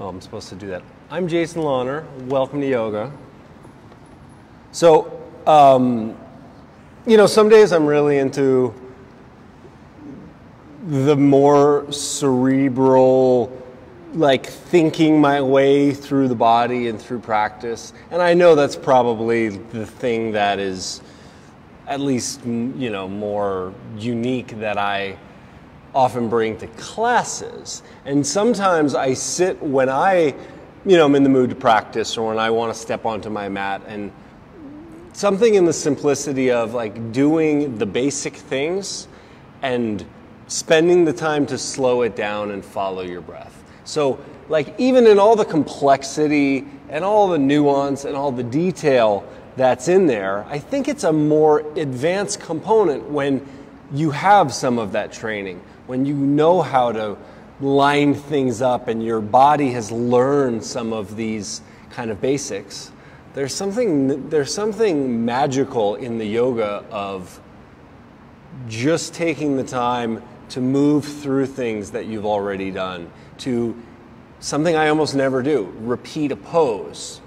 Oh, I'm supposed to do that. I'm Jason Lawner. Welcome to yoga. So, um, you know, some days I'm really into the more cerebral, like thinking my way through the body and through practice. And I know that's probably the thing that is at least, you know, more unique that I often bring to classes. And sometimes I sit when I, you know, I'm in the mood to practice or when I want to step onto my mat and something in the simplicity of like doing the basic things and spending the time to slow it down and follow your breath. So, like, even in all the complexity and all the nuance and all the detail that's in there, I think it's a more advanced component when you have some of that training, when you know how to line things up and your body has learned some of these kind of basics. There's something, there's something magical in the yoga of just taking the time to move through things that you've already done, to something I almost never do repeat a pose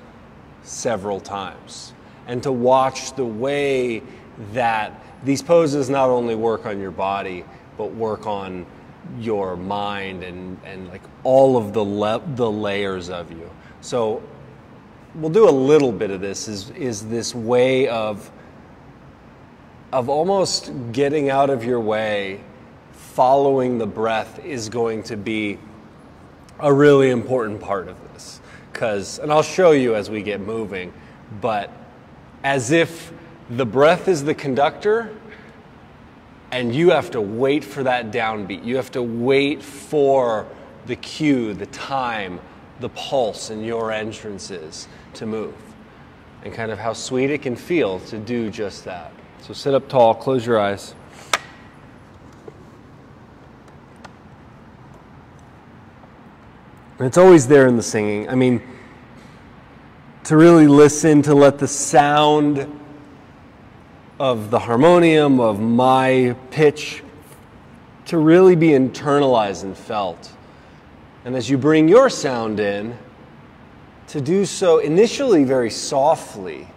several times, and to watch the way that these poses not only work on your body, but work on your mind and, and like all of the, le- the layers of you. So we'll do a little bit of this is, is this way of, of almost getting out of your way following the breath is going to be a really important part of this. Because, and I'll show you as we get moving, but as if the breath is the conductor and you have to wait for that downbeat. You have to wait for the cue, the time, the pulse in your entrances to move. And kind of how sweet it can feel to do just that. So sit up tall, close your eyes. And it's always there in the singing. I mean, to really listen, to let the sound of the harmonium, of my pitch, to really be internalized and felt. And as you bring your sound in, to do so initially very softly,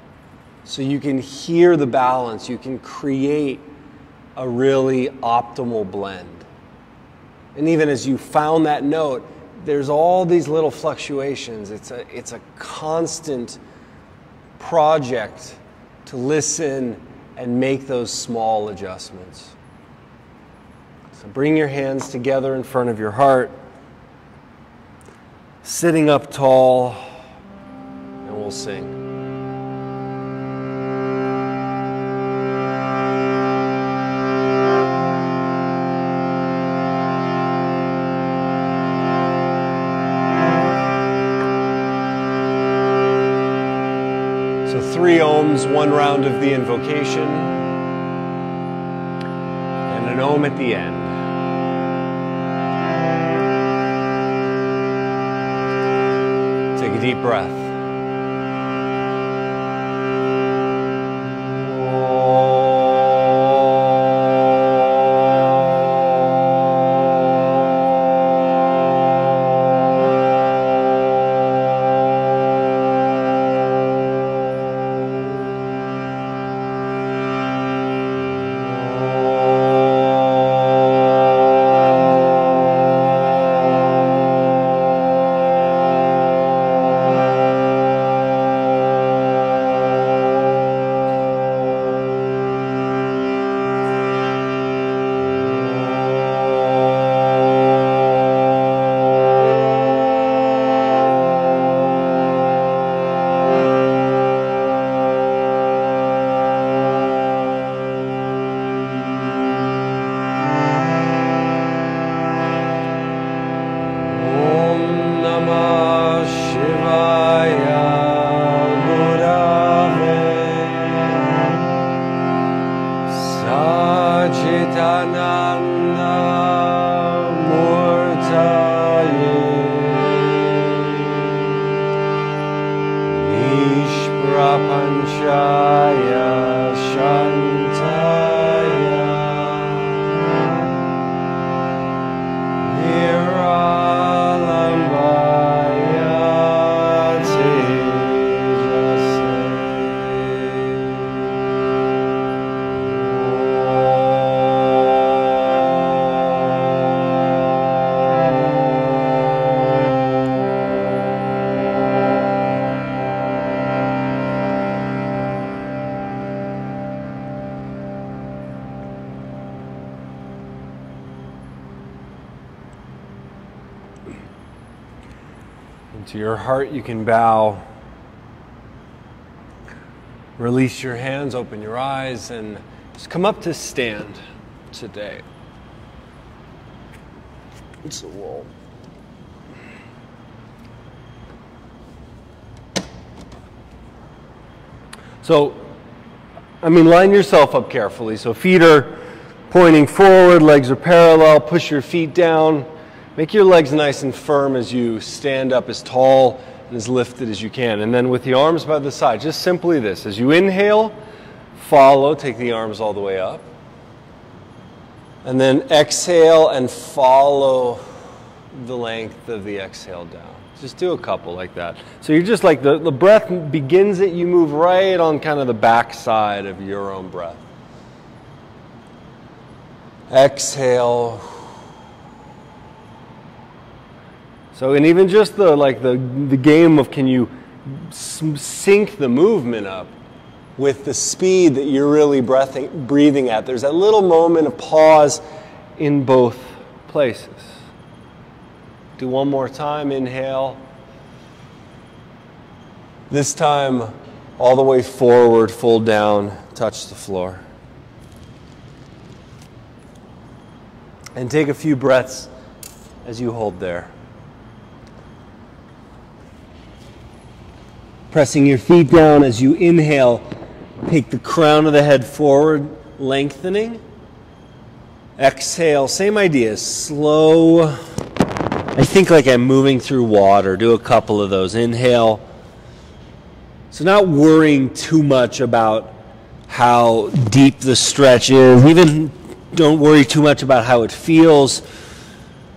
so you can hear the balance, you can create a really optimal blend. And even as you found that note, there's all these little fluctuations. It's a, it's a constant project to listen and make those small adjustments. So bring your hands together in front of your heart, sitting up tall, and we'll sing. three ohms, one round of invocation, and an ohm at the end. Take a deep breath. Heart, you can bow. Release your hands, open your eyes, and just come up to stand today. It's a wall. So, I mean, line yourself up carefully. So, feet are pointing forward, legs are parallel. Push your feet down. Make your legs nice and firm as you stand up as tall and as lifted as you can. And then with the arms by the side, just simply this. As you inhale, follow, take the arms all the way up. And then exhale and follow the length of the exhale down. Just do a couple like that. So you're just like the, the breath begins it, you move right on kind of the back side of your own breath. Exhale. So, and even just the like the, the game of can you sync the movement up with the speed that you're really breathing, breathing at. There's that little moment of pause in both places. Do one more time. Inhale. This time, all the way forward, full down, touch the floor. And take a few breaths as you hold there. Pressing your feet down as you inhale, take the crown of the head forward, lengthening. Exhale, same idea, slow. I think like I'm moving through water. Do a couple of those. Inhale. So, not worrying too much about how deep the stretch is. Even don't worry too much about how it feels.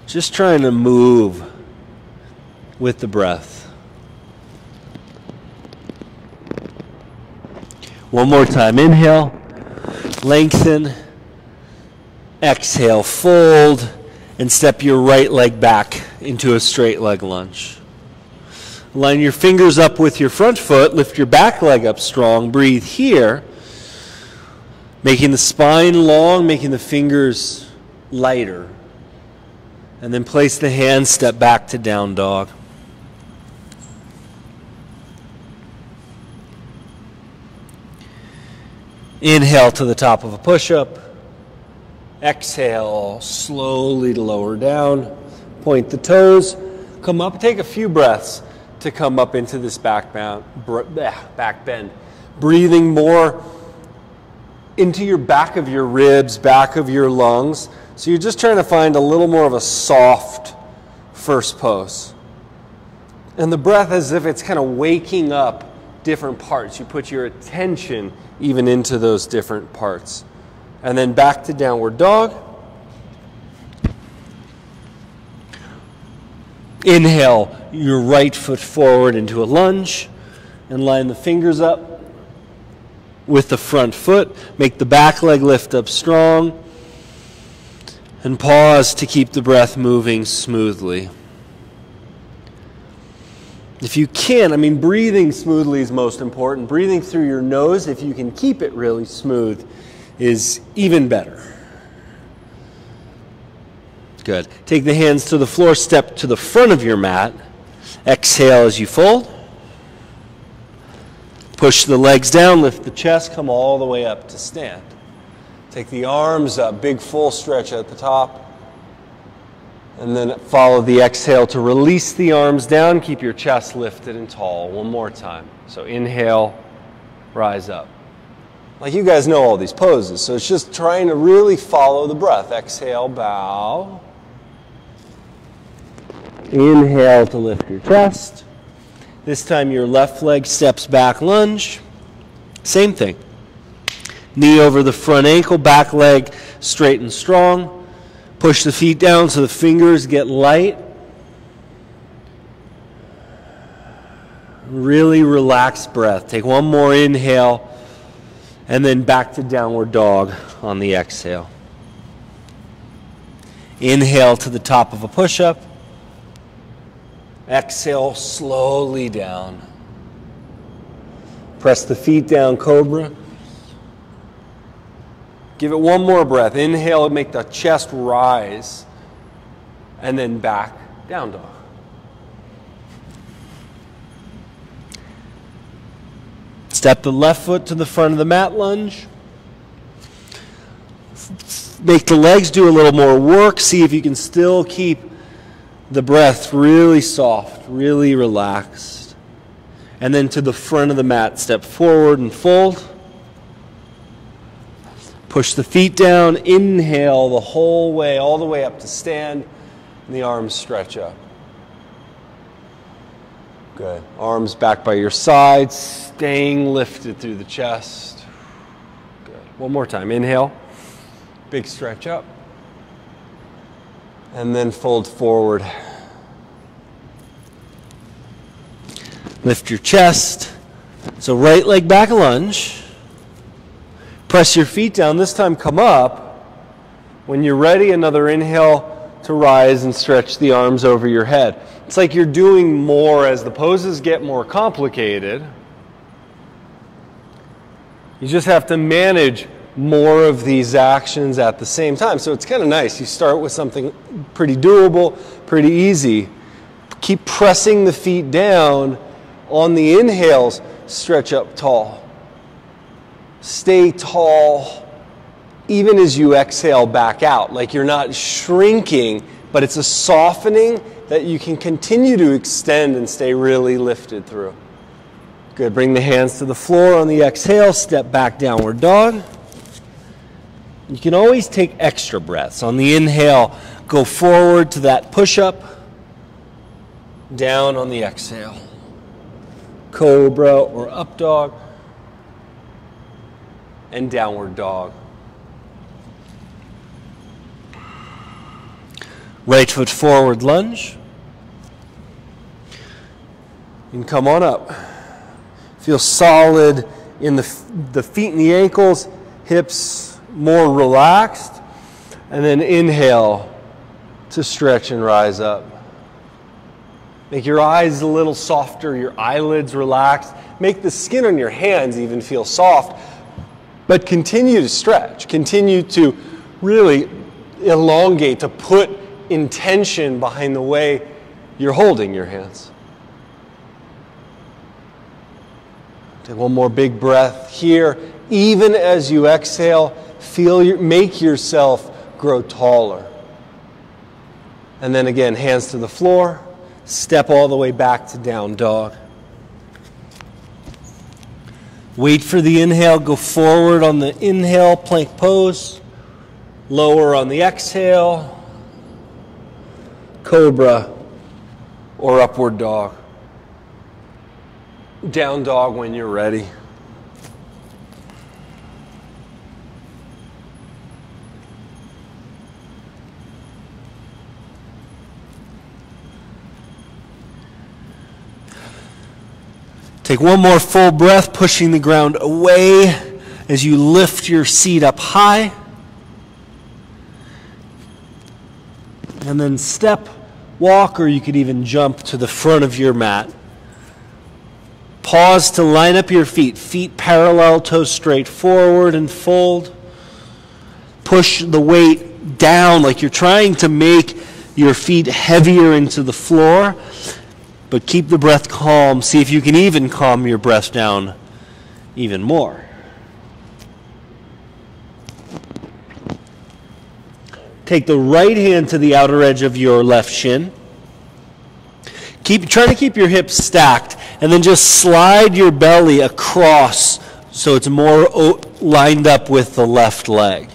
Just trying to move with the breath. One more time. Inhale, lengthen, exhale, fold, and step your right leg back into a straight leg lunge. Line your fingers up with your front foot, lift your back leg up strong, breathe here, making the spine long, making the fingers lighter. And then place the hands, step back to down dog. Inhale to the top of a push up. Exhale slowly to lower down. Point the toes. Come up. Take a few breaths to come up into this back, bound, ah, back bend. Breathing more into your back of your ribs, back of your lungs. So you're just trying to find a little more of a soft first pose. And the breath as if it's kind of waking up different parts. You put your attention even into those different parts. And then back to downward dog. Inhale your right foot forward into a lunge and line the fingers up with the front foot. Make the back leg lift up strong. And pause to keep the breath moving smoothly. If you can, I mean, breathing smoothly is most important. Breathing through your nose, if you can keep it really smooth, is even better. Good. Take the hands to the floor, step to the front of your mat. Exhale as you fold. Push the legs down, lift the chest, come all the way up to stand. Take the arms up, big full stretch at the top. And then follow the exhale to release the arms down. Keep your chest lifted and tall. One more time. So inhale, rise up. Like you guys know all these poses, so it's just trying to really follow the breath. Exhale, bow. Inhale to lift your chest. This time your left leg steps back, lunge. Same thing. Knee over the front ankle, back leg straight and strong. Push the feet down so the fingers get light. Really relaxed breath. Take one more inhale and then back to downward dog on the exhale. Inhale to the top of a push up. Exhale slowly down. Press the feet down, cobra. Give it one more breath. Inhale and make the chest rise. And then back, down dog. Step the left foot to the front of the mat lunge. Make the legs do a little more work. See if you can still keep the breath really soft, really relaxed. And then to the front of the mat, step forward and fold. Push the feet down, inhale the whole way, all the way up to stand, and the arms stretch up. Good. Arms back by your sides, staying lifted through the chest. Good. One more time. Inhale. Big stretch up. And then fold forward. Lift your chest. So, right leg back lunge. Press your feet down. This time, come up. When you're ready, another inhale to rise and stretch the arms over your head. It's like you're doing more as the poses get more complicated. You just have to manage more of these actions at the same time. So it's kind of nice. You start with something pretty doable, pretty easy. Keep pressing the feet down on the inhales, stretch up tall. Stay tall even as you exhale back out. Like you're not shrinking, but it's a softening that you can continue to extend and stay really lifted through. Good. Bring the hands to the floor on the exhale. Step back, downward dog. You can always take extra breaths. On the inhale, go forward to that push up. Down on the exhale. Cobra or up dog. And downward dog. Right foot forward lunge. And come on up. Feel solid in the, the feet and the ankles, hips more relaxed. And then inhale to stretch and rise up. Make your eyes a little softer, your eyelids relaxed. Make the skin on your hands even feel soft. But continue to stretch. Continue to really elongate, to put intention behind the way you're holding your hands. Take one more big breath here. Even as you exhale, feel your, make yourself grow taller. And then again, hands to the floor. Step all the way back to down dog. Wait for the inhale. Go forward on the inhale, plank pose. Lower on the exhale cobra, or upward dog. Down dog when you're ready. Take one more full breath, pushing the ground away as you lift your seat up high. And then step walk, or you could even jump to the front of your mat. Pause to line up your feet, feet parallel, toes straight forward, and fold. Push the weight down like you're trying to make your feet heavier into the floor, but keep the breath calm. See if you can even calm your breath down even more. Take the right hand to the outer edge of your left shin. Keep trying to keep your hips stacked and then just slide your belly across so it's more lined up with the left leg.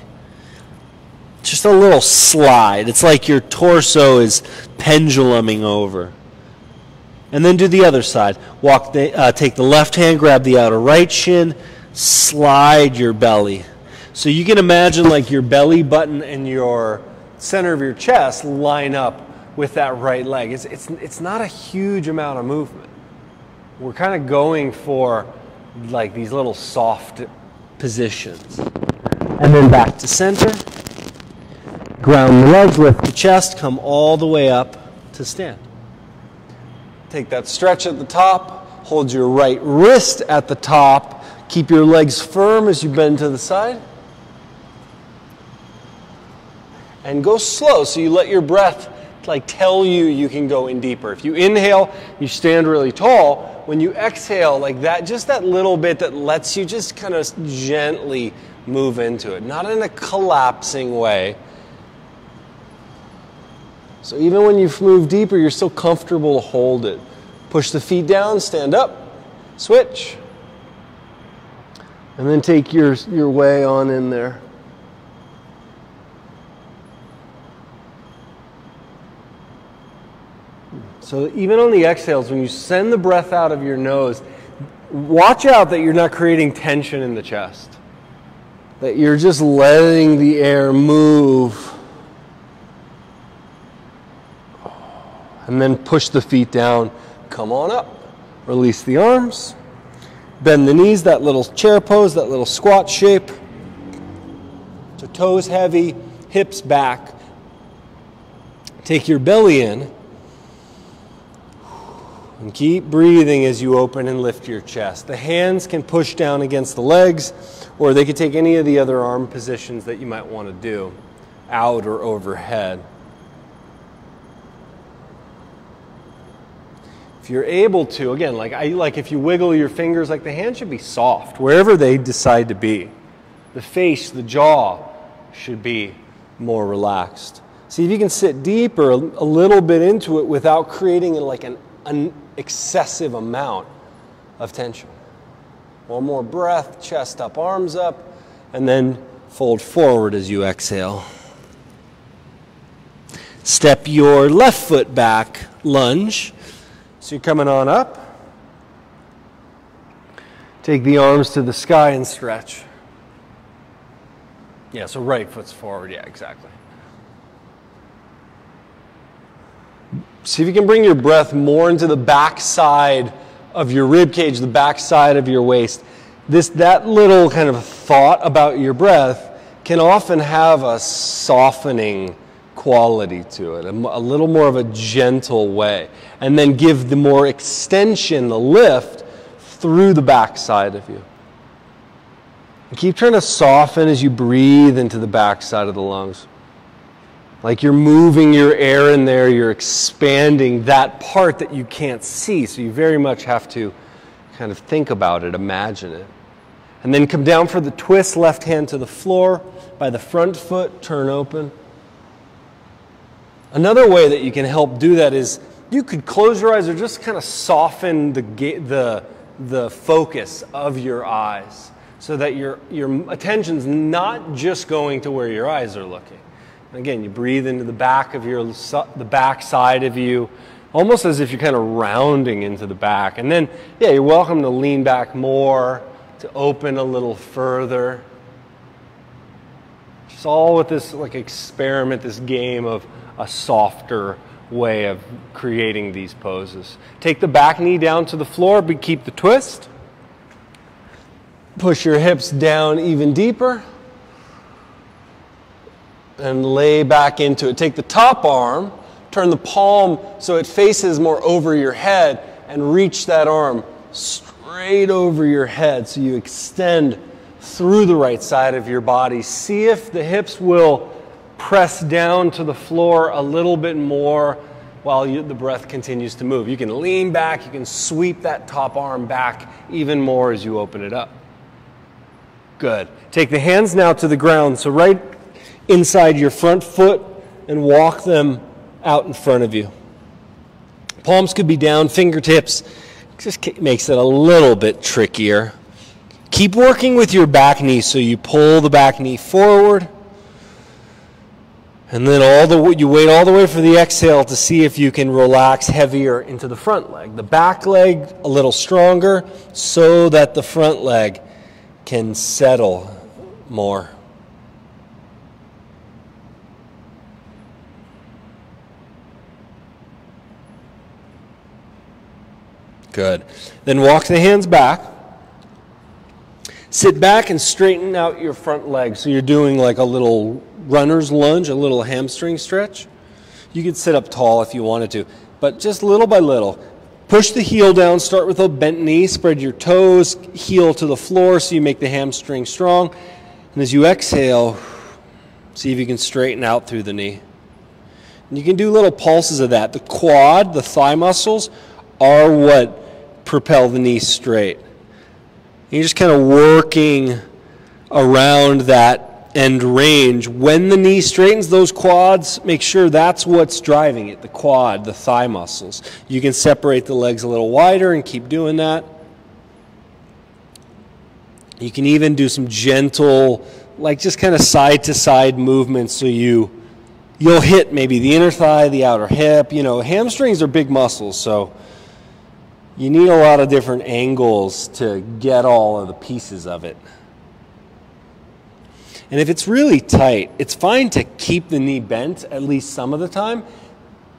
Just a little slide. It's like your torso is penduluming over. And then do the other side. Walk the, uh, take the left hand, grab the outer right shin, slide your belly so you can imagine like your belly button and your center of your chest line up with that right leg. It's, it's, it's not a huge amount of movement. We're kind of going for like these little soft positions. And then back to center. Ground the legs, lift the chest, come all the way up to stand. Take that stretch at the top, hold your right wrist at the top, keep your legs firm as you bend to the side. and go slow so you let your breath like tell you you can go in deeper. If you inhale, you stand really tall. When you exhale, like that, just that little bit that lets you just kind of gently move into it, not in a collapsing way. So even when you move deeper, you're still comfortable to hold it. Push the feet down, stand up, switch. And then take your, your way on in there. So even on the exhales, when you send the breath out of your nose, watch out that you're not creating tension in the chest. That you're just letting the air move. And then push the feet down. Come on up. Release the arms. Bend the knees, that little chair pose, that little squat shape. So toes heavy, hips back. Take your belly in and keep breathing as you open and lift your chest. The hands can push down against the legs, or they can take any of the other arm positions that you might want to do, out or overhead. If you're able to, again, like I like if you wiggle your fingers, like the hand should be soft wherever they decide to be. The face, the jaw should be more relaxed. See if you can sit deeper, a little bit into it without creating like an, an excessive amount of tension. One more breath, chest up, arms up, and then fold forward as you exhale. Step your left foot back, lunge. So you're coming on up. Take the arms to the sky and stretch. Yeah, so right foot's forward. Yeah, exactly. See if you can bring your breath more into the back side of your rib cage, the back side of your waist. This that little kind of thought about your breath can often have a softening quality to it, a, a little more of a gentle way, and then give the more extension, the lift through the back side of you. And keep trying to soften as you breathe into the back side of the lungs. Like you're moving your air in there, you're expanding that part that you can't see. So you very much have to kind of think about it, imagine it. And then come down for the twist, left hand to the floor, by the front foot, turn open. Another way that you can help do that is you could close your eyes or just kind of soften the, the, the focus of your eyes so that your, your attention's not just going to where your eyes are looking. Again, you breathe into the back of your the back side of you, almost as if you're kind of rounding into the back. And then, yeah, you're welcome to lean back more, to open a little further. Just all with this like experiment, this game of a softer way of creating these poses. Take the back knee down to the floor, but keep the twist. Push your hips down even deeper and lay back into it. Take the top arm, turn the palm so it faces more over your head, and reach that arm straight over your head so you extend through the right side of your body. See if the hips will press down to the floor a little bit more while you, the breath continues to move. You can lean back, you can sweep that top arm back even more as you open it up. Good. Take the hands now to the ground. So, right inside your front foot and walk them out in front of you. Palms could be down, fingertips. Just makes it a little bit trickier. Keep working with your back knee so you pull the back knee forward. And then all the you wait all the way for the exhale to see if you can relax heavier into the front leg. The back leg a little stronger so that the front leg can settle more. Good. Then walk the hands back. Sit back and straighten out your front leg. So you're doing like a little runner's lunge, a little hamstring stretch. You could sit up tall if you wanted to, but just little by little. Push the heel down, start with a bent knee, spread your toes, heel to the floor so you make the hamstring strong. And as you exhale, see if you can straighten out through the knee. And you can do little pulses of that. The quad, the thigh muscles, are what propel the knee straight. You're just kind of working around that end range. When the knee straightens those quads, make sure that's what's driving it the quad, the thigh muscles. You can separate the legs a little wider and keep doing that. You can even do some gentle, like just kind of side to side movements so you you'll hit maybe the inner thigh, the outer hip. You know, hamstrings are big muscles, so you need a lot of different angles to get all of the pieces of it. And if it's really tight, it's fine to keep the knee bent at least some of the time.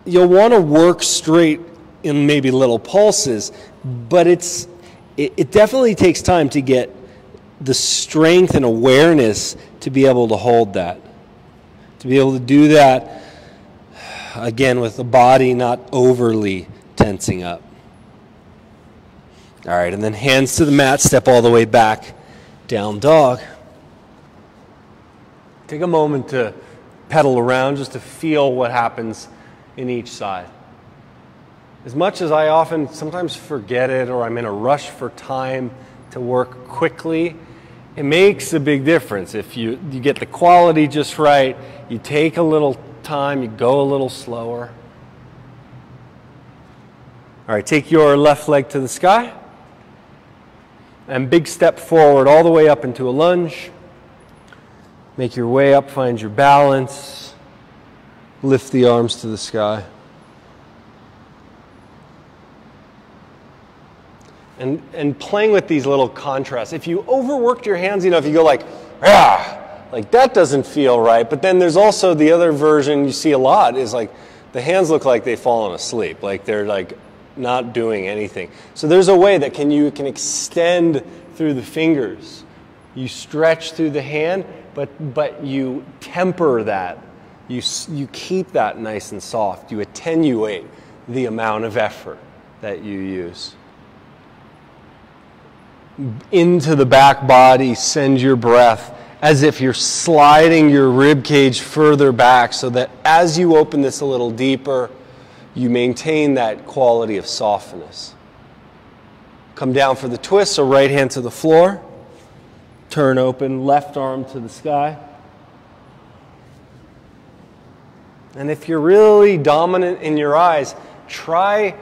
You'll want to work straight in maybe little pulses, but it's it, it definitely takes time to get the strength and awareness to be able to hold that. To be able to do that again with the body not overly tensing up. All right, and then hands to the mat, step all the way back, down dog. Take a moment to pedal around just to feel what happens in each side. As much as I often sometimes forget it or I'm in a rush for time to work quickly, it makes a big difference. If you, you get the quality just right, you take a little time, you go a little slower. All right, take your left leg to the sky and big step forward all the way up into a lunge. Make your way up, find your balance. Lift the arms to the sky. And, and playing with these little contrasts. If you overworked your hands enough, you go like, ah, like that doesn't feel right. But then there's also the other version you see a lot is like the hands look like they've fallen asleep. Like they're like not doing anything. So there's a way that can you can extend through the fingers. You stretch through the hand but, but you temper that. You, you keep that nice and soft. You attenuate the amount of effort that you use. Into the back body, send your breath as if you're sliding your rib cage further back so that as you open this a little deeper, you maintain that quality of softness. Come down for the twist, so right hand to the floor. Turn open, left arm to the sky. And if you're really dominant in your eyes, try,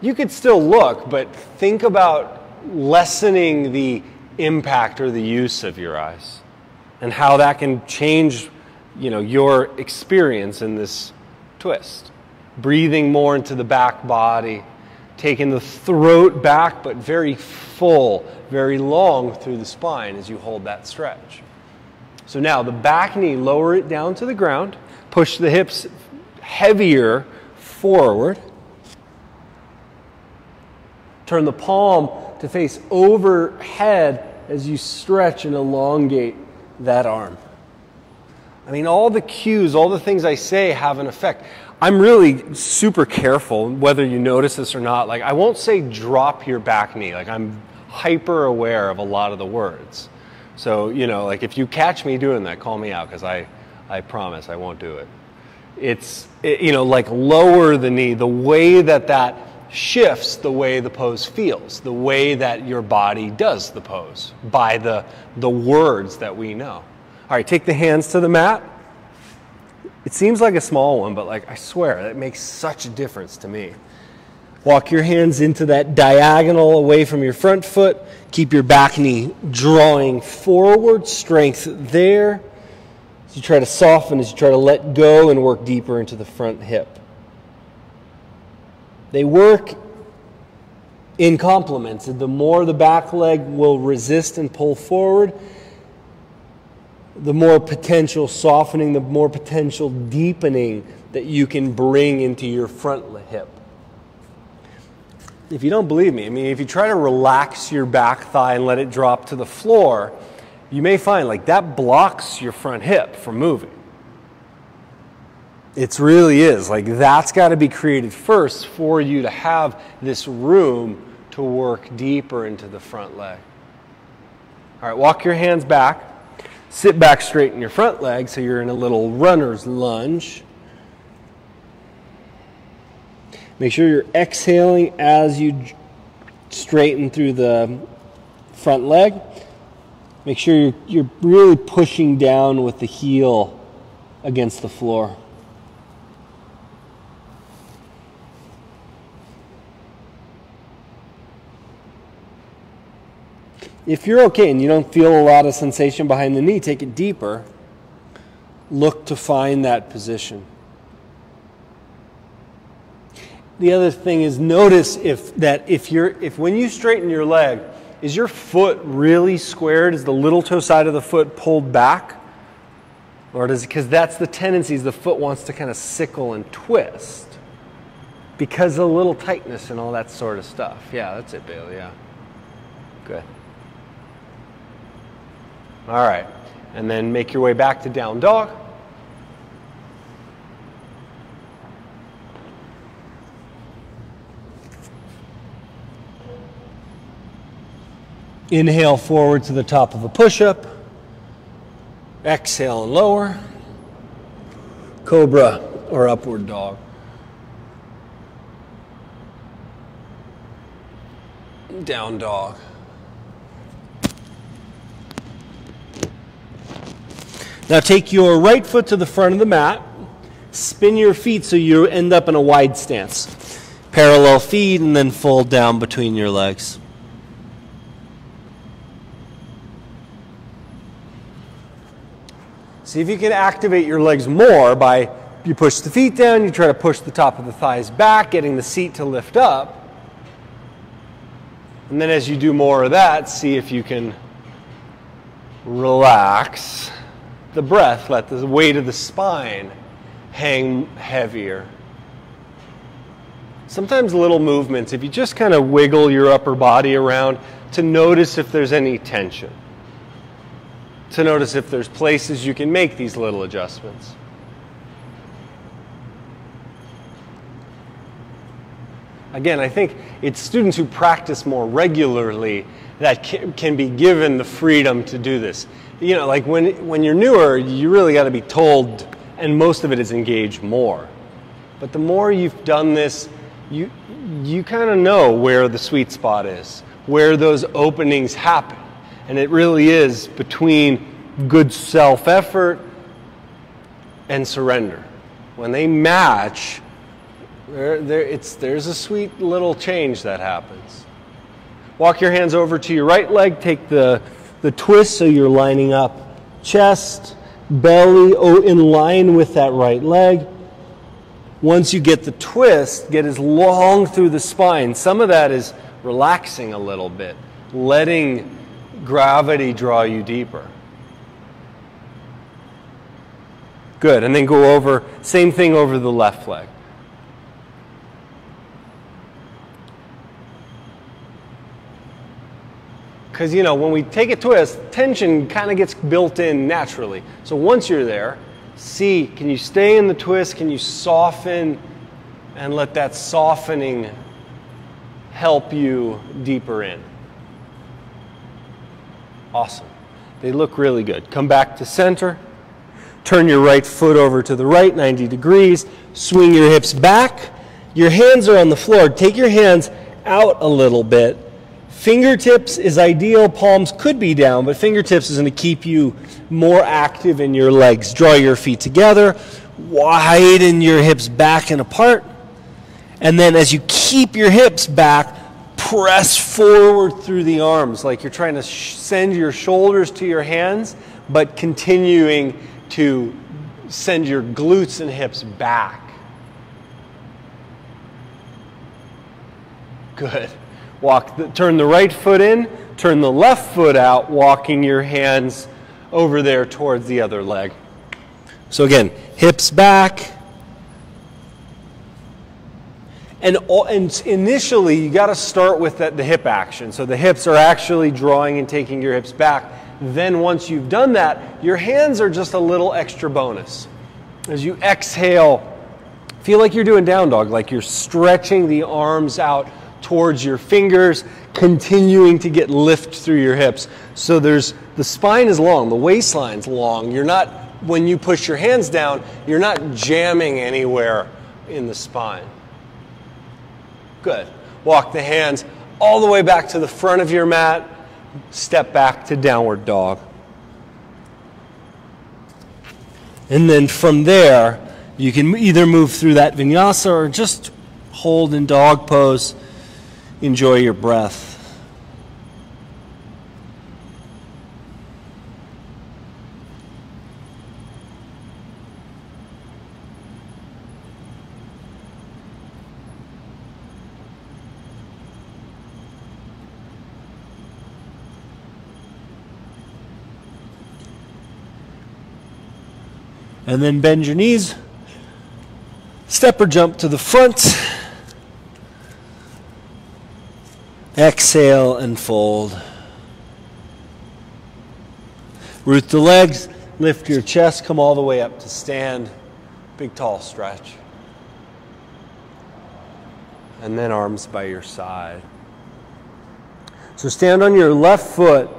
you could still look, but think about lessening the impact or the use of your eyes and how that can change you know, your experience in this twist. Breathing more into the back body taking the throat back, but very full, very long through the spine as you hold that stretch. So now the back knee, lower it down to the ground, push the hips heavier forward. Turn the palm to face overhead as you stretch and elongate that arm. I mean, all the cues, all the things I say have an effect. I'm really super careful whether you notice this or not. Like, I won't say drop your back knee. Like, I'm hyper aware of a lot of the words. So, you know, like if you catch me doing that, call me out because I, I promise I won't do it. It's, it, you know, like lower the knee, the way that that shifts the way the pose feels, the way that your body does the pose by the, the words that we know. All right, take the hands to the mat. It seems like a small one, but like I swear, that makes such a difference to me. Walk your hands into that diagonal away from your front foot. Keep your back knee drawing forward, strength there. As you try to soften, as you try to let go and work deeper into the front hip. They work in complements. The more the back leg will resist and pull forward, the more potential softening, the more potential deepening that you can bring into your front hip. If you don't believe me, I mean, if you try to relax your back thigh and let it drop to the floor, you may find like that blocks your front hip from moving. It really is. Like that's got to be created first for you to have this room to work deeper into the front leg. All right, walk your hands back. Sit back straight in your front leg so you're in a little runner's lunge. Make sure you're exhaling as you straighten through the front leg. Make sure you're, you're really pushing down with the heel against the floor. If you're okay and you don't feel a lot of sensation behind the knee, take it deeper. Look to find that position. The other thing is notice if that if you're if when you straighten your leg, is your foot really squared? Is the little toe side of the foot pulled back? Or does because that's the tendency is the foot wants to kind of sickle and twist because of a little tightness and all that sort of stuff. Yeah, that's it, Bailey. Yeah. Good. All right. And then make your way back to down dog. Inhale forward to the top of a push up. Exhale and lower. Cobra or upward dog. Down dog. Now take your right foot to the front of the mat. Spin your feet so you end up in a wide stance. Parallel feet and then fold down between your legs. See if you can activate your legs more by you push the feet down, you try to push the top of the thighs back, getting the seat to lift up. And then as you do more of that, see if you can relax the breath, let the weight of the spine hang heavier. Sometimes little movements, if you just kind of wiggle your upper body around to notice if there's any tension to notice if there's places you can make these little adjustments. Again, I think it's students who practice more regularly that can be given the freedom to do this. You know, like when, when you're newer, you really got to be told, and most of it is engaged more. But the more you've done this, you, you kind of know where the sweet spot is, where those openings happen. And it really is between good self effort and surrender. When they match, there, there, it's, there's a sweet little change that happens. Walk your hands over to your right leg, take the, the twist so you're lining up chest, belly oh, in line with that right leg. Once you get the twist, get as long through the spine. Some of that is relaxing a little bit, letting gravity draw you deeper. Good. And then go over, same thing over the left leg. Because, you know, when we take a twist, tension kind of gets built in naturally. So once you're there, see can you stay in the twist? Can you soften and let that softening help you deeper in? Awesome. They look really good. Come back to center. Turn your right foot over to the right, 90 degrees. Swing your hips back. Your hands are on the floor. Take your hands out a little bit. Fingertips is ideal. Palms could be down, but fingertips is going to keep you more active in your legs. Draw your feet together. Widen your hips back and apart. And then as you keep your hips back, press forward through the arms like you're trying to send your shoulders to your hands, but continuing to send your glutes and hips back. Good. Walk the, turn the right foot in, turn the left foot out, walking your hands over there towards the other leg. So again, hips back, and, and initially, you got to start with the, the hip action. So the hips are actually drawing and taking your hips back. Then, once you've done that, your hands are just a little extra bonus. As you exhale, feel like you're doing down dog, like you're stretching the arms out towards your fingers, continuing to get lift through your hips. So there's the spine is long, the waistline's long. You're not when you push your hands down, you're not jamming anywhere in the spine. Good. Walk the hands all the way back to the front of your mat. Step back to downward dog. And then from there, you can either move through that vinyasa or just hold in dog pose. Enjoy your breath. And then bend your knees. Step or jump to the front. Exhale and fold. Root the legs, lift your chest, come all the way up to stand. Big tall stretch. And then arms by your side. So stand on your left foot,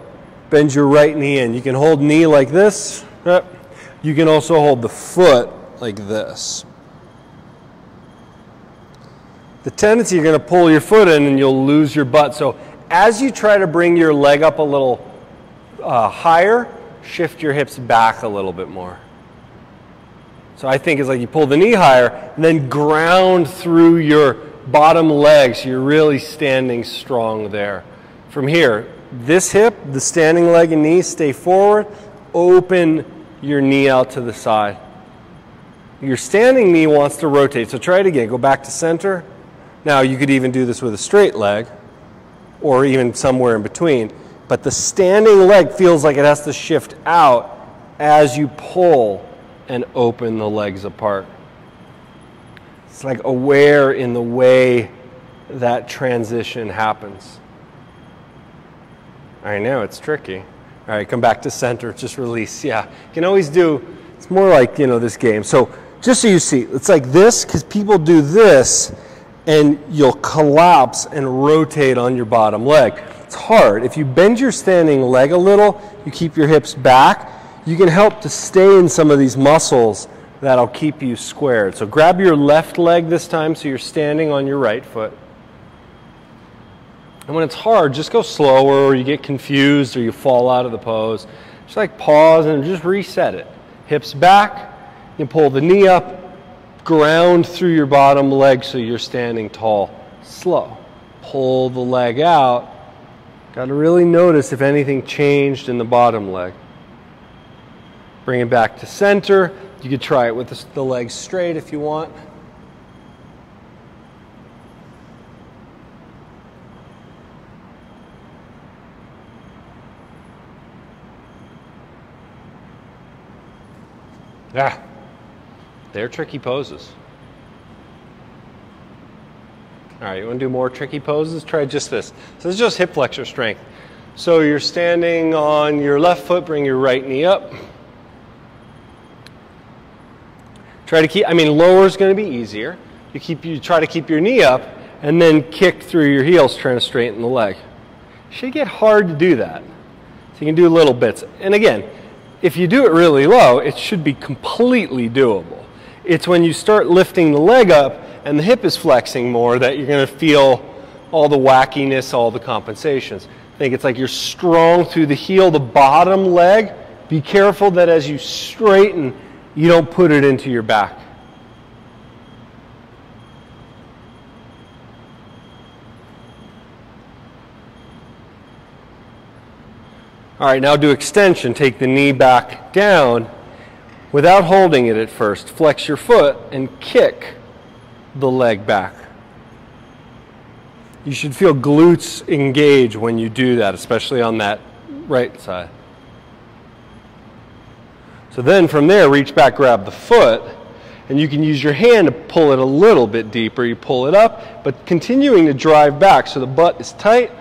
bend your right knee in. You can hold knee like this. You can also hold the foot like this. The tendency you're going to pull your foot in and you'll lose your butt. So as you try to bring your leg up a little uh, higher, shift your hips back a little bit more. So I think it's like you pull the knee higher and then ground through your bottom leg so you're really standing strong there. From here, this hip, the standing leg and knee, stay forward, open your knee out to the side. Your standing knee wants to rotate, so try it again. Go back to center. Now, you could even do this with a straight leg or even somewhere in between, but the standing leg feels like it has to shift out as you pull and open the legs apart. It's like aware in the way that transition happens. I know it's tricky. All right, come back to center, just release. Yeah, you can always do, it's more like, you know, this game. So just so you see, it's like this, because people do this, and you'll collapse and rotate on your bottom leg. It's hard. If you bend your standing leg a little, you keep your hips back, you can help to stay in some of these muscles that'll keep you squared. So grab your left leg this time so you're standing on your right foot. And when it's hard, just go slower or you get confused or you fall out of the pose. Just like pause and just reset it. Hips back, you pull the knee up, ground through your bottom leg so you're standing tall. Slow. Pull the leg out. Got to really notice if anything changed in the bottom leg. Bring it back to center. You could try it with the legs straight if you want. Yeah, they're tricky poses. All right, you want to do more tricky poses? Try just this. So this is just hip flexor strength. So you're standing on your left foot, bring your right knee up. Try to keep, I mean, lower is going to be easier. You, keep, you try to keep your knee up and then kick through your heels trying to straighten the leg. Should get hard to do that. So you can do little bits. And again, if you do it really low, it should be completely doable. It's when you start lifting the leg up and the hip is flexing more that you're going to feel all the wackiness, all the compensations. I think it's like you're strong through the heel, the bottom leg. Be careful that as you straighten, you don't put it into your back. All right, now do extension. Take the knee back down without holding it at first. Flex your foot and kick the leg back. You should feel glutes engage when you do that, especially on that right side. So then from there, reach back, grab the foot, and you can use your hand to pull it a little bit deeper. You pull it up, but continuing to drive back so the butt is tight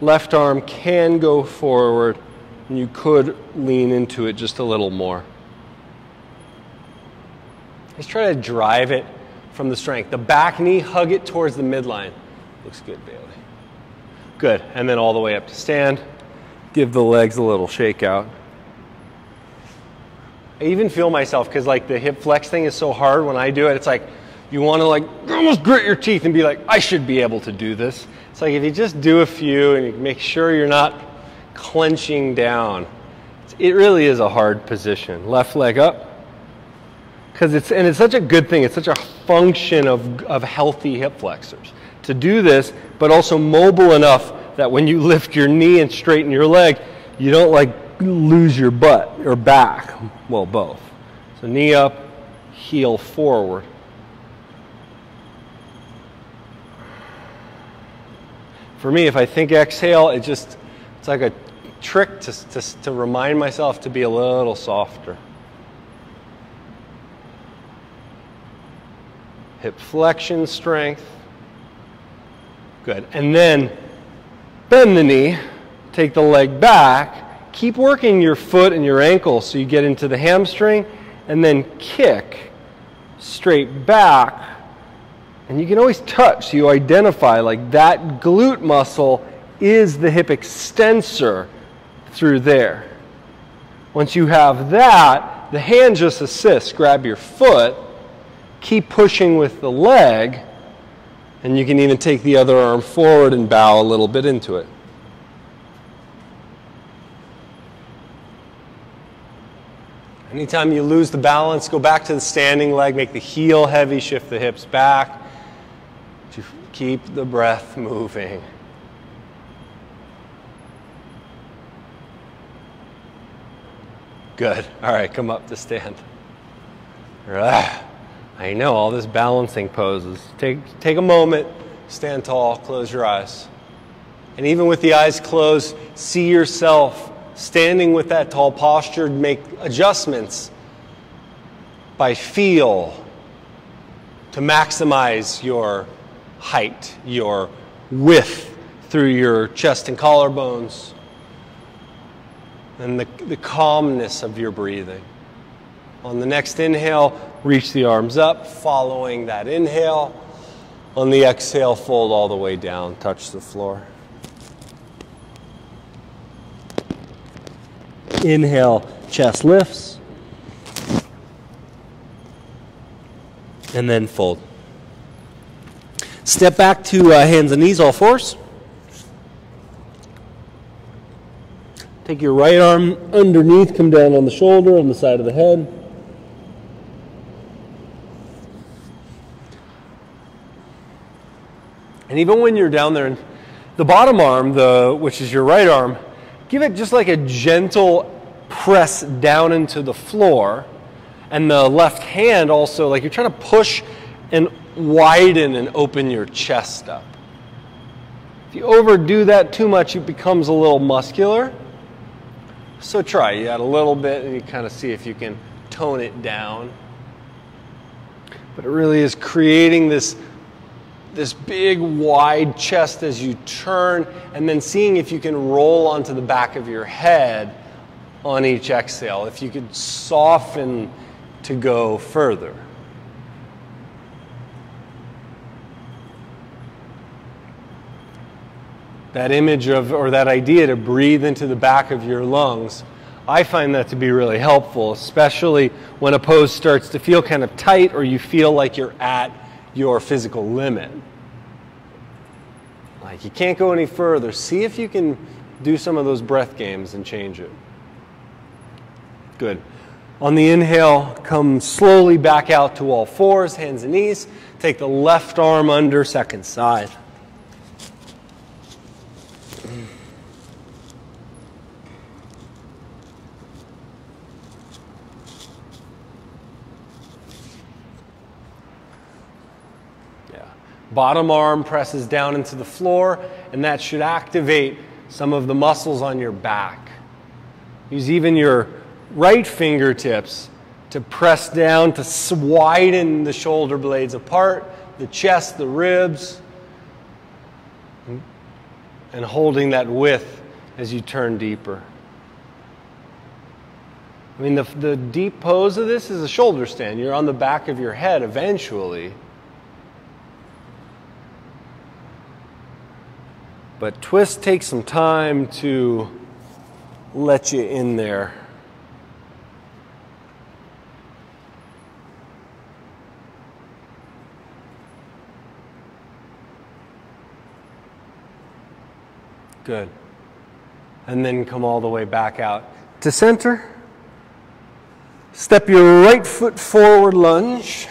left arm can go forward and you could lean into it just a little more. Just try to drive it from the strength. The back knee, hug it towards the midline. Looks good, Bailey. Good. And then all the way up to stand. Give the legs a little shake out. I even feel myself because like the hip flex thing is so hard when I do it. It's like you want to like almost grit your teeth and be like, I should be able to do this. It's like if you just do a few and you make sure you're not clenching down, it really is a hard position. Left leg up. Because it's, and it's such a good thing, it's such a function of, of healthy hip flexors to do this, but also mobile enough that when you lift your knee and straighten your leg, you don't like lose your butt or back. Well, both. So knee up, heel forward. For me, if I think exhale, it just, it's like a trick to, to, to remind myself to be a little softer. Hip flexion strength. Good. And then bend the knee, take the leg back, keep working your foot and your ankle so you get into the hamstring, and then kick straight back and you can always touch, so you identify like that glute muscle is the hip extensor through there. Once you have that, the hand just assists. Grab your foot, keep pushing with the leg, and you can even take the other arm forward and bow a little bit into it. Anytime you lose the balance, go back to the standing leg, make the heel heavy, shift the hips back. To keep the breath moving. Good. All right, come up to stand. I know all this balancing poses. Take, take a moment, stand tall, close your eyes. And even with the eyes closed, see yourself standing with that tall posture, make adjustments by feel to maximize your height, your width through your chest and collarbones, and the, the calmness of your breathing. On the next inhale, reach the arms up, following that inhale. On the exhale, fold all the way down, touch the floor. Inhale, chest lifts. And then fold. Step back to uh, hands and knees, all fours. Take your right arm underneath, come down on the shoulder, on the side of the head. And even when you're down there, in the bottom arm, the, which is your right arm, give it just like a gentle press down into the floor. And the left hand also, like you're trying to push and widen and open your chest up. If you overdo that too much, it becomes a little muscular. So try. You add a little bit and you kind of see if you can tone it down. But it really is creating this, this big wide chest as you turn and then seeing if you can roll onto the back of your head on each exhale. If you could soften to go further. that image of, or that idea to breathe into the back of your lungs, I find that to be really helpful, especially when a pose starts to feel kind of tight or you feel like you're at your physical limit. Like you can't go any further. See if you can do some of those breath games and change it. Good. On the inhale, come slowly back out to all fours, hands and knees. Take the left arm under second side. Bottom arm presses down into the floor, and that should activate some of the muscles on your back. Use even your right fingertips to press down to widen the shoulder blades apart, the chest, the ribs, and holding that width as you turn deeper. I mean, the, the deep pose of this is a shoulder stand. You're on the back of your head eventually. But twist takes some time to let you in there. Good. And then come all the way back out to center. Step your right foot forward lunge.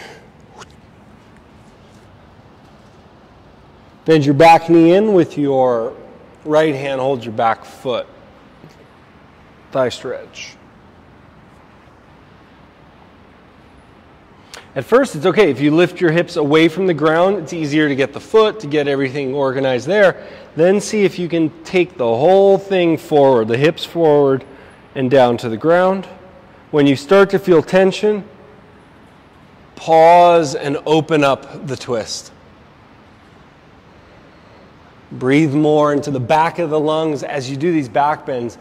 Bend your back knee in with your right hand, hold your back foot. Thigh stretch. At first, it's okay. If you lift your hips away from the ground, it's easier to get the foot, to get everything organized there. Then see if you can take the whole thing forward, the hips forward and down to the ground. When you start to feel tension, pause and open up the twist. Breathe more into the back of the lungs. As you do these back bends,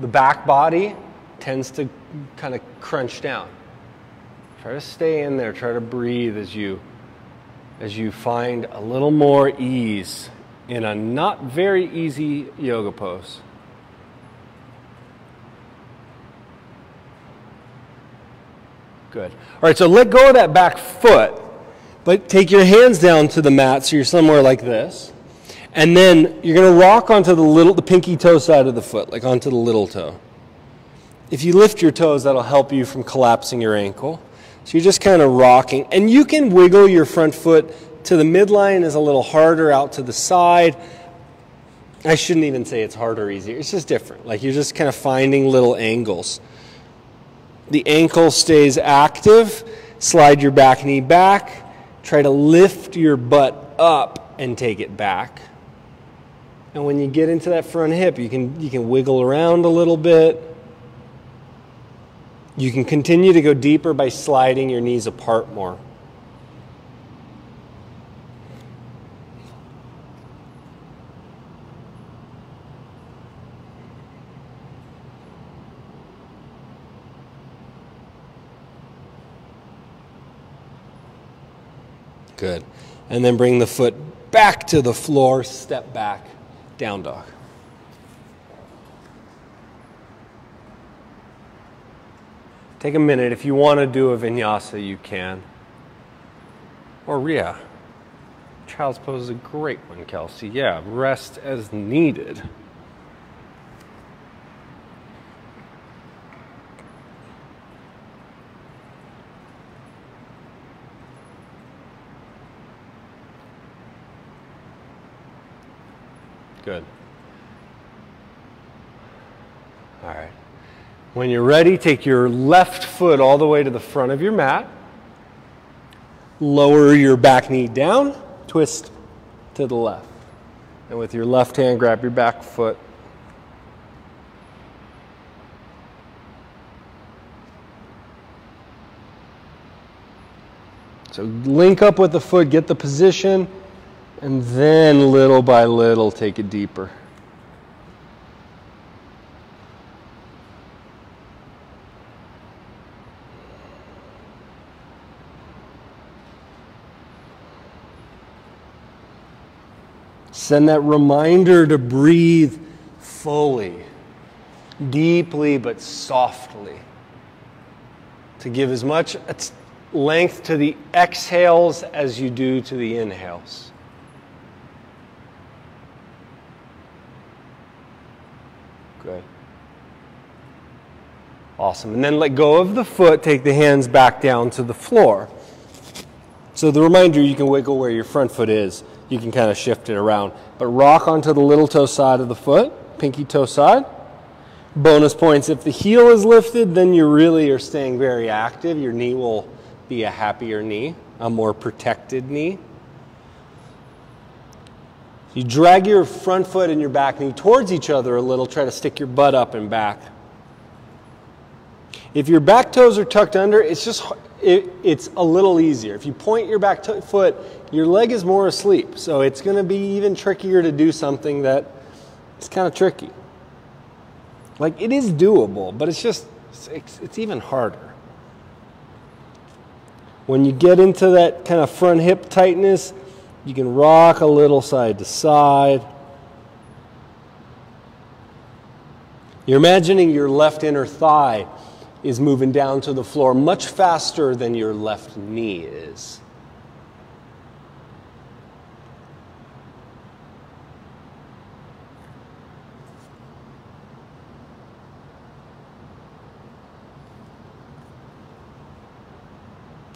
the back body tends to kind of crunch down. Try to stay in there. Try to breathe as you as you find a little more ease in a not very easy yoga pose. Good. All right, so let go of that back foot, but take your hands down to the mat so you're somewhere like this. And then you're going to rock onto the little the pinky toe side of the foot, like onto the little toe. If you lift your toes, that'll help you from collapsing your ankle. So you're just kind of rocking. And you can wiggle your front foot to the midline is a little harder out to the side. I shouldn't even say it's harder or easier. It's just different. Like you're just kind of finding little angles. The ankle stays active. Slide your back knee back. Try to lift your butt up and take it back. And when you get into that front hip, you can, you can wiggle around a little bit. You can continue to go deeper by sliding your knees apart more. Good. And then bring the foot back to the floor, step back, down dog. Take a minute. If you want to do a vinyasa, you can. Or, yeah, child's pose is a great one, Kelsey. Yeah, rest as needed. When you're ready, take your left foot all the way to the front of your mat. Lower your back knee down, twist to the left. And with your left hand, grab your back foot. So link up with the foot, get the position, and then little by little take it deeper. Send that reminder to breathe fully, deeply but softly. To give as much length to the exhales as you do to the inhales. Good. Awesome. And then let go of the foot, take the hands back down to the floor. So the reminder you can wiggle where your front foot is you can kind of shift it around. But rock onto the little toe side of the foot, pinky toe side. Bonus points if the heel is lifted, then you really are staying very active. Your knee will be a happier knee, a more protected knee. You drag your front foot and your back knee towards each other a little, try to stick your butt up and back. If your back toes are tucked under, it's just it, it's a little easier. If you point your back foot, your leg is more asleep. So it's going to be even trickier to do something that is kind of tricky. Like it is doable, but it's just, it's, it's even harder. When you get into that kind of front hip tightness, you can rock a little side to side. You're imagining your left inner thigh is moving down to the floor much faster than your left knee is.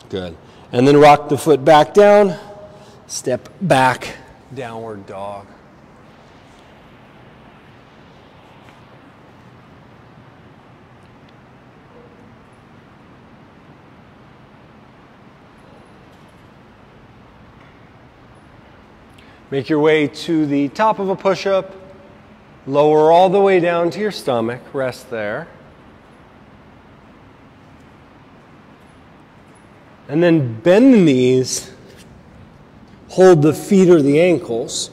Good. And then rock the foot back down, step back, downward dog. Make your way to the top of a push up. Lower all the way down to your stomach. Rest there. And then bend the knees. Hold the feet or the ankles.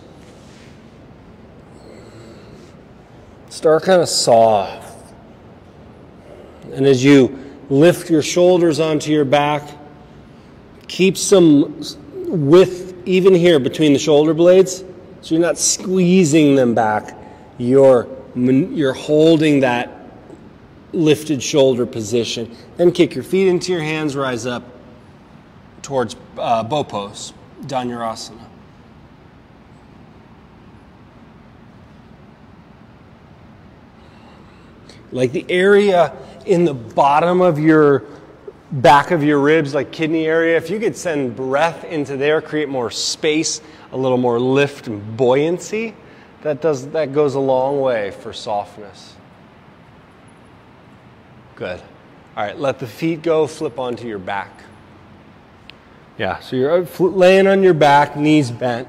Start kind of soft. And as you lift your shoulders onto your back, keep some width even here between the shoulder blades. So you're not squeezing them back. You're, you're holding that lifted shoulder position. Then kick your feet into your hands, rise up towards uh, bow pose, Dhanurasana. Like the area in the bottom of your back of your ribs, like kidney area, if you could send breath into there, create more space, a little more lift and buoyancy, that, does, that goes a long way for softness. Good. All right, let the feet go, flip onto your back. Yeah, so you're laying on your back, knees bent.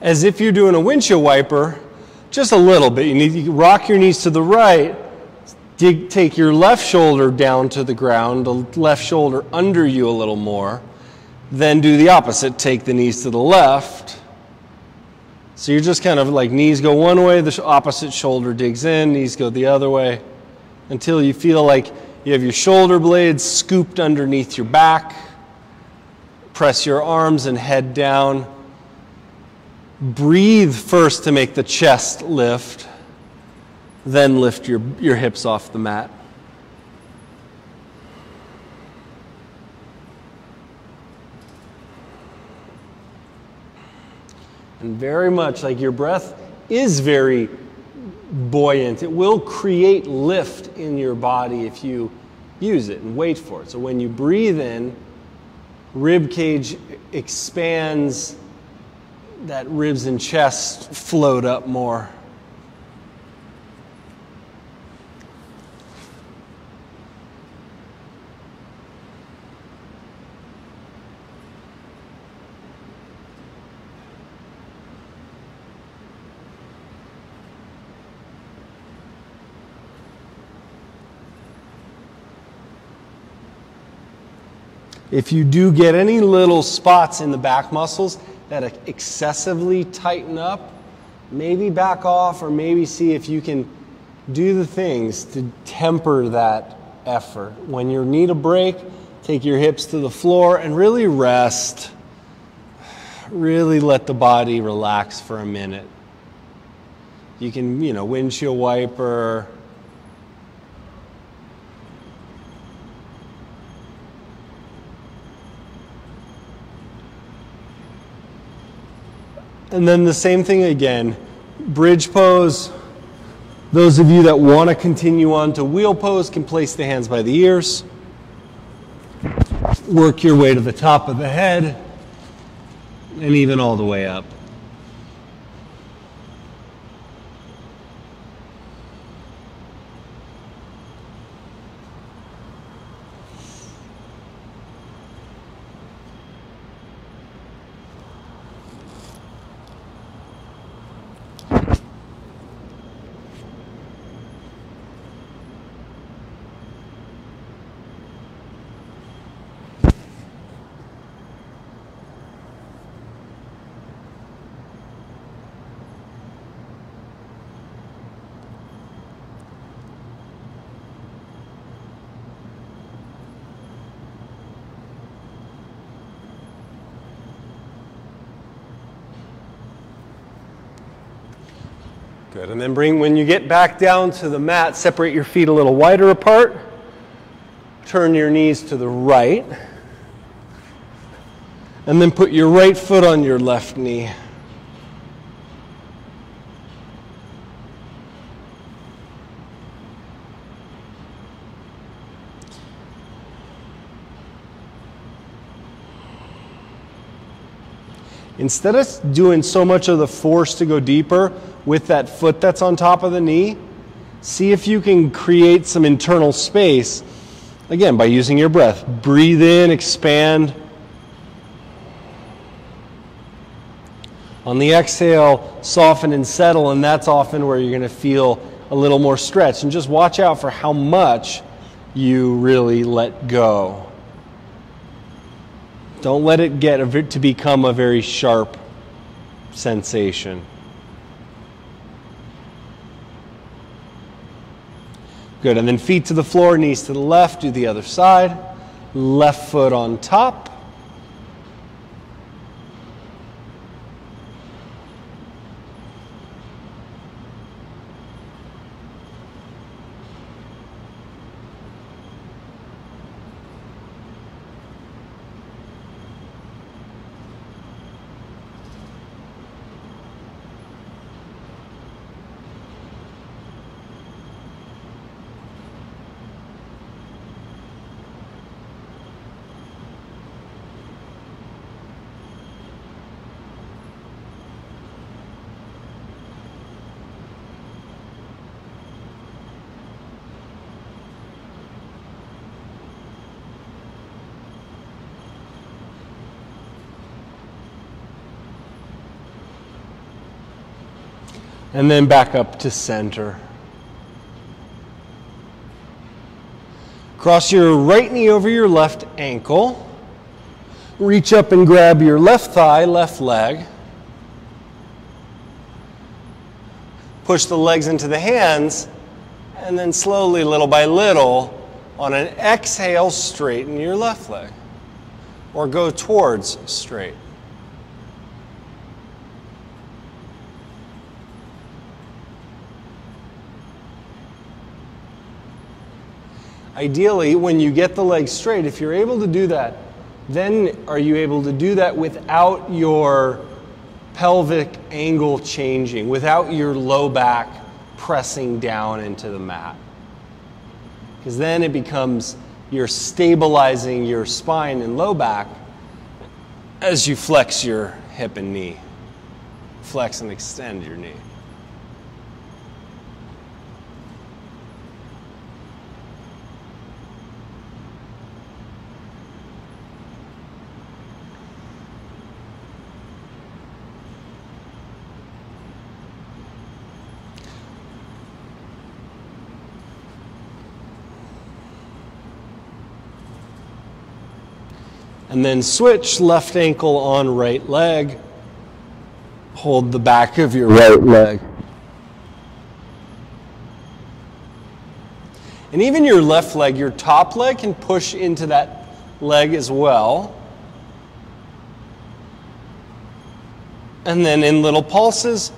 As if you're doing a windshield wiper, just a little bit. You need to rock your knees to the right, dig, take your left shoulder down to the ground, the left shoulder under you a little more. Then do the opposite. Take the knees to the left. So you're just kind of like knees go one way, the opposite shoulder digs in, knees go the other way until you feel like you have your shoulder blades scooped underneath your back. Press your arms and head down Breathe first to make the chest lift, then lift your, your hips off the mat. And very much like your breath is very buoyant, it will create lift in your body if you use it and wait for it. So when you breathe in, rib cage expands that ribs and chest float up more. If you do get any little spots in the back muscles, that excessively tighten up, maybe back off or maybe see if you can do the things to temper that effort. When you need a break, take your hips to the floor and really rest. Really let the body relax for a minute. You can, you know, windshield wiper, And then the same thing again. Bridge pose. Those of you that want to continue on to wheel pose can place the hands by the ears. Work your way to the top of the head and even all the way up. Then bring, when you get back down to the mat, separate your feet a little wider apart. Turn your knees to the right. And then put your right foot on your left knee. Instead of doing so much of the force to go deeper with that foot that's on top of the knee, see if you can create some internal space, again, by using your breath. Breathe in, expand. On the exhale, soften and settle, and that's often where you're going to feel a little more stretch. And just watch out for how much you really let go. Don't let it get a, to become a very sharp sensation. Good. And then feet to the floor, knees to the left, do the other side. Left foot on top. And then back up to center. Cross your right knee over your left ankle. Reach up and grab your left thigh, left leg. Push the legs into the hands, and then slowly, little by little, on an exhale, straighten your left leg or go towards straight. Ideally, when you get the legs straight, if you're able to do that, then are you able to do that without your pelvic angle changing, without your low back pressing down into the mat? Because then it becomes you're stabilizing your spine and low back as you flex your hip and knee. Flex and extend your knee. And then switch left ankle on right leg. Hold the back of your right leg. And even your left leg, your top leg can push into that leg as well. And then in little pulses,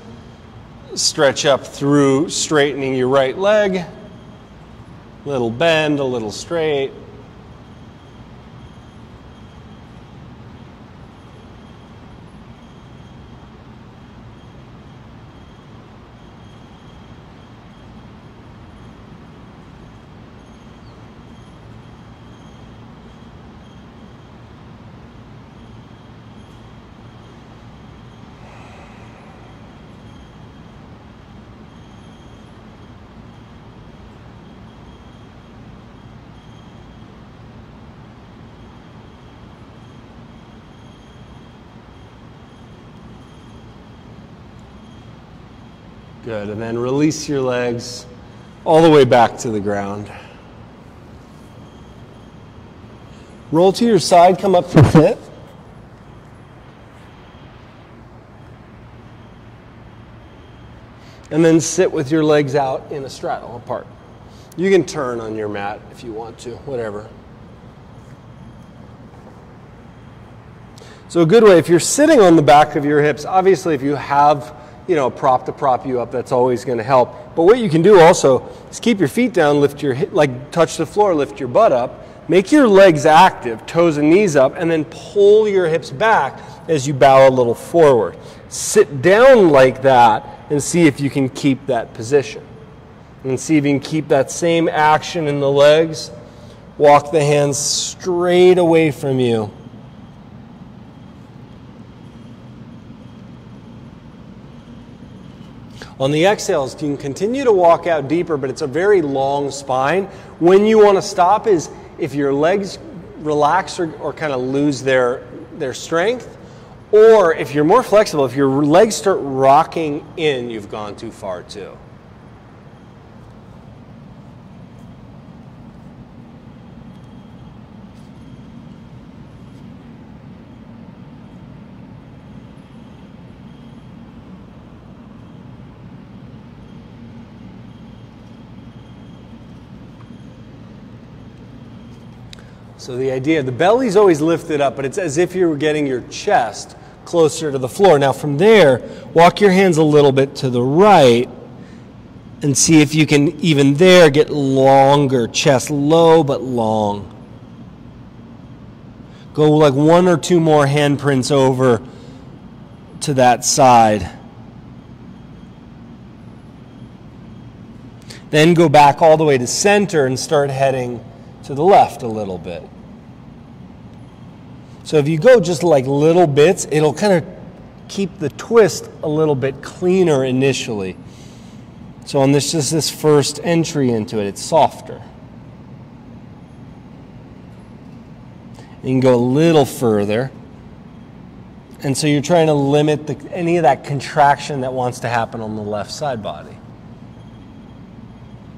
stretch up through straightening your right leg. Little bend, a little straight. Good. And then release your legs all the way back to the ground. Roll to your side, come up to sit. And then sit with your legs out in a straddle apart. You can turn on your mat if you want to, whatever. So, a good way, if you're sitting on the back of your hips, obviously, if you have you know, a prop to prop you up. That's always going to help. But what you can do also is keep your feet down, lift your like touch the floor, lift your butt up. Make your legs active, toes and knees up, and then pull your hips back as you bow a little forward. Sit down like that and see if you can keep that position. And see if you can keep that same action in the legs. Walk the hands straight away from you. On the exhales, you can continue to walk out deeper, but it's a very long spine. When you want to stop is if your legs relax or, or kind of lose their, their strength, or if you're more flexible, if your legs start rocking in, you've gone too far too. So the idea, the belly's always lifted up, but it's as if you were getting your chest closer to the floor. Now from there, walk your hands a little bit to the right and see if you can even there get longer, chest low but long. Go like one or two more handprints over to that side. Then go back all the way to center and start heading to the left a little bit. So if you go just like little bits, it'll kind of keep the twist a little bit cleaner initially. So on this just this first entry into it, it's softer. You can go a little further. And so you're trying to limit the, any of that contraction that wants to happen on the left side body.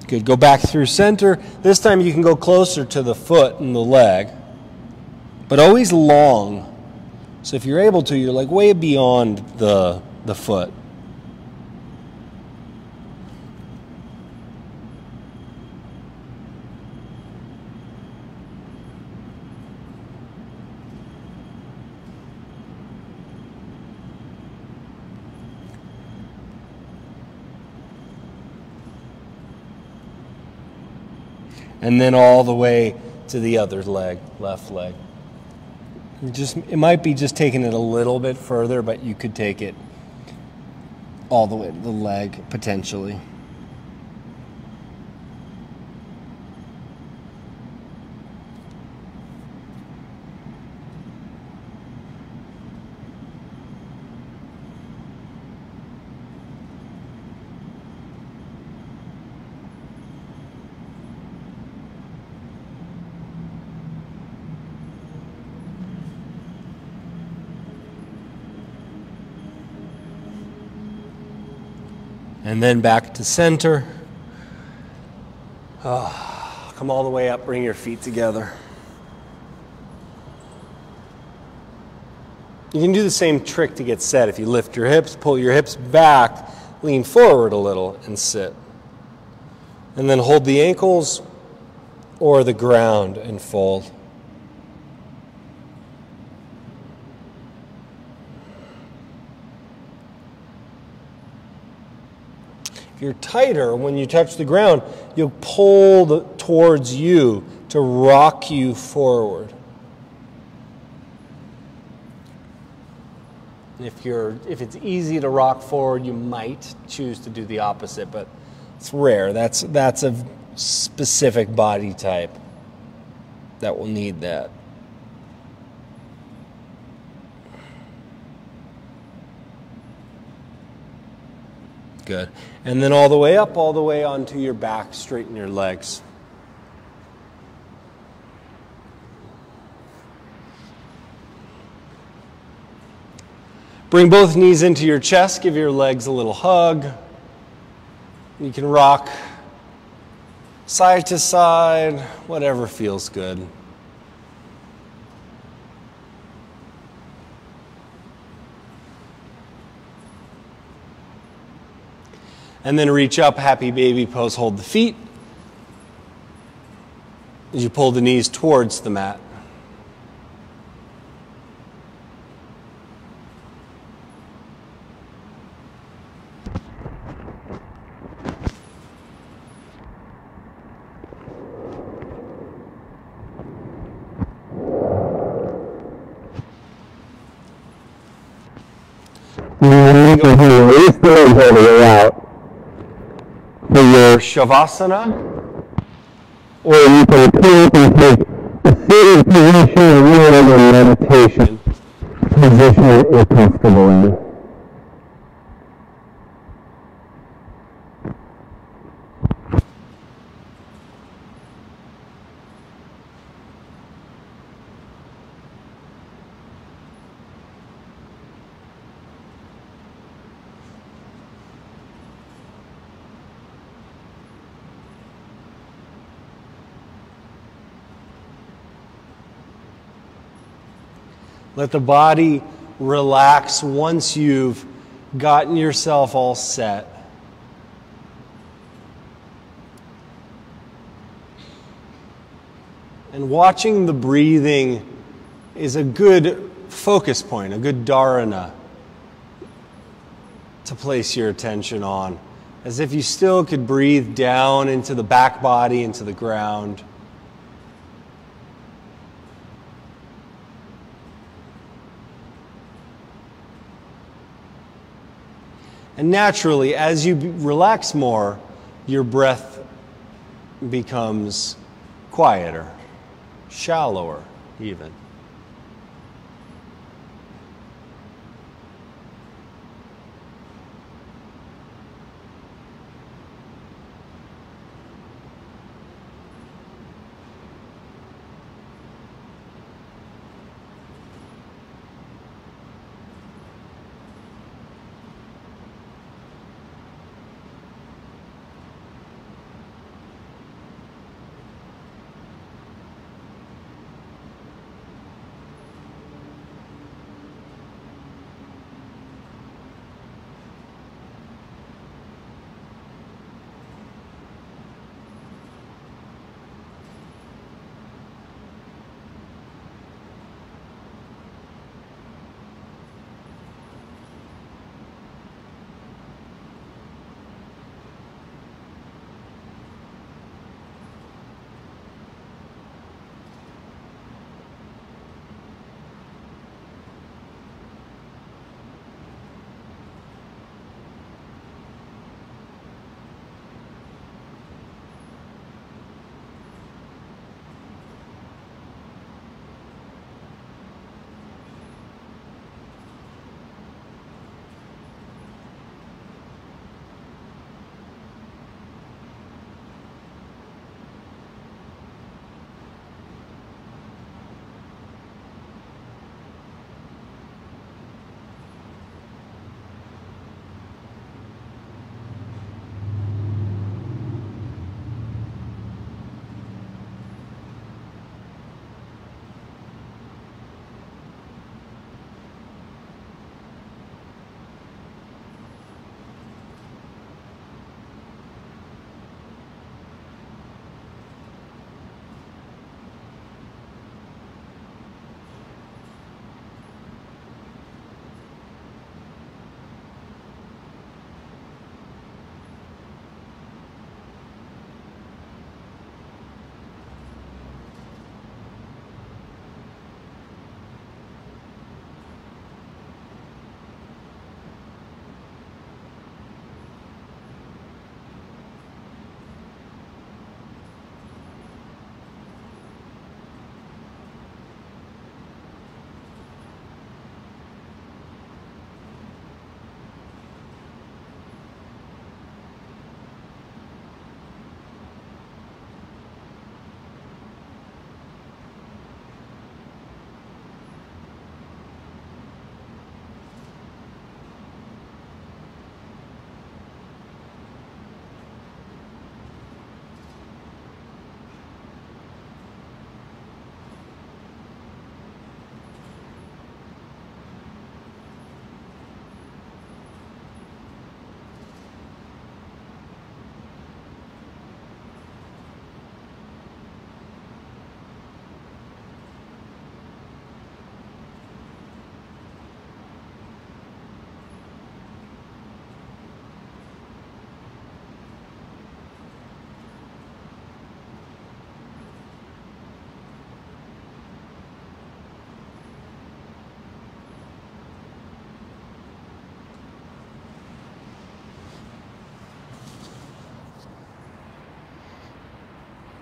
Good. Go back through center. This time you can go closer to the foot and the leg, but always long. So if you're able to, you're like way beyond the, the foot. and then all the way to the other leg, left leg. Just it might be just taking it a little bit further, but you could take it all the way to the leg potentially. And then back to center. Oh, come all the way up, bring your feet together. You can do the same trick to get set. If you lift your hips, pull your hips back, lean forward a little, and sit. And then hold the ankles or the ground and fold. You're tighter when you touch the ground, you'll pull the, towards you to rock you forward. If you're if it's easy to rock forward, you might choose to do the opposite, but it's rare. That's that's a specific body type that will need that. Good. And then all the way up, all the way onto your back, straighten your legs. Bring both knees into your chest, give your legs a little hug. You can rock side to side, whatever feels good. And then reach up, happy baby pose, hold the feet. As you pull the knees towards the mat. Release the legs all the way out for your Shavasana, or you can take a seated position or whatever meditation. Position that Let the body relax once you've gotten yourself all set. And watching the breathing is a good focus point, a good dharana to place your attention on, as if you still could breathe down into the back body, into the ground. And naturally, as you relax more, your breath becomes quieter, shallower, even.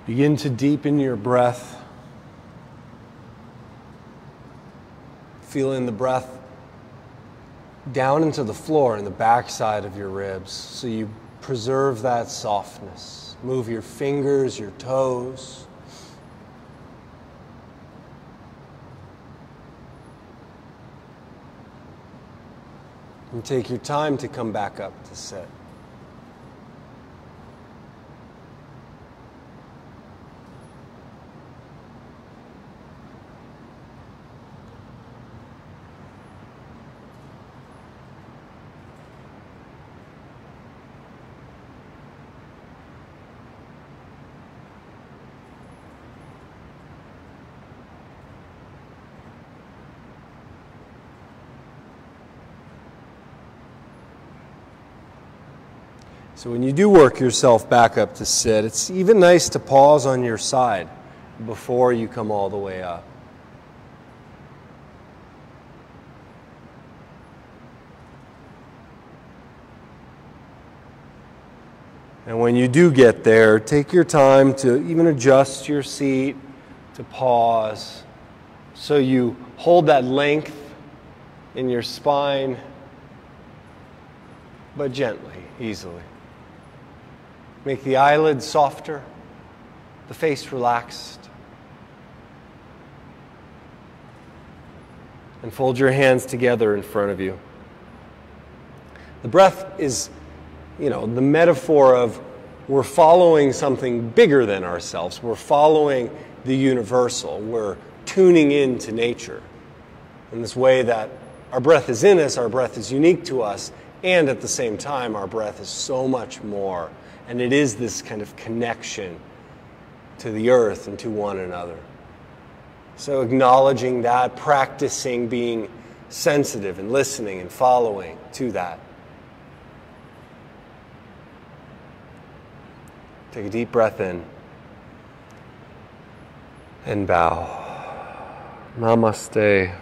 Begin to deepen your breath. Feeling the breath down into the floor in the backside of your ribs so you preserve that softness. Move your fingers, your toes. And take your time to come back up to sit. So when you do work yourself back up to sit, it's even nice to pause on your side before you come all the way up. And when you do get there, take your time to even adjust your seat, to pause, so you hold that length in your spine, but gently, easily. Make the eyelids softer, the face relaxed. And fold your hands together in front of you. The breath is you know, the metaphor of we're following something bigger than ourselves. We're following the universal. We're tuning in to nature in this way that our breath is in us, our breath is unique to us, and at the same time, our breath is so much more. And it is this kind of connection to the earth and to one another. So, acknowledging that, practicing being sensitive and listening and following to that. Take a deep breath in and bow. Namaste.